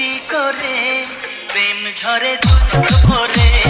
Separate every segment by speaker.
Speaker 1: সৃষ্টি করে প্রেম ঝরে দুটো করে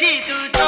Speaker 1: Chi tu chi